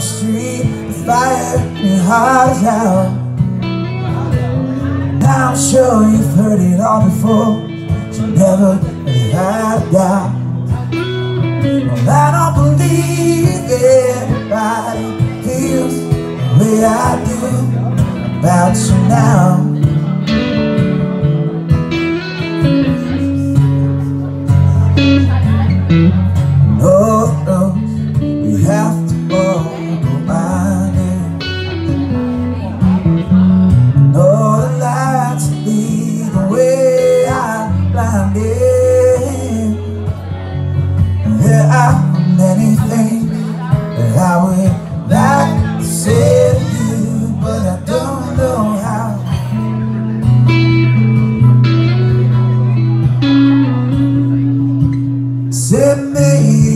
the street The fire in your heart is out Now I'm sure you've heard it all before. You never really had a doubt I don't believe everybody feels the way I do about you now There are many things that I would like to say to you But I don't know how. Send me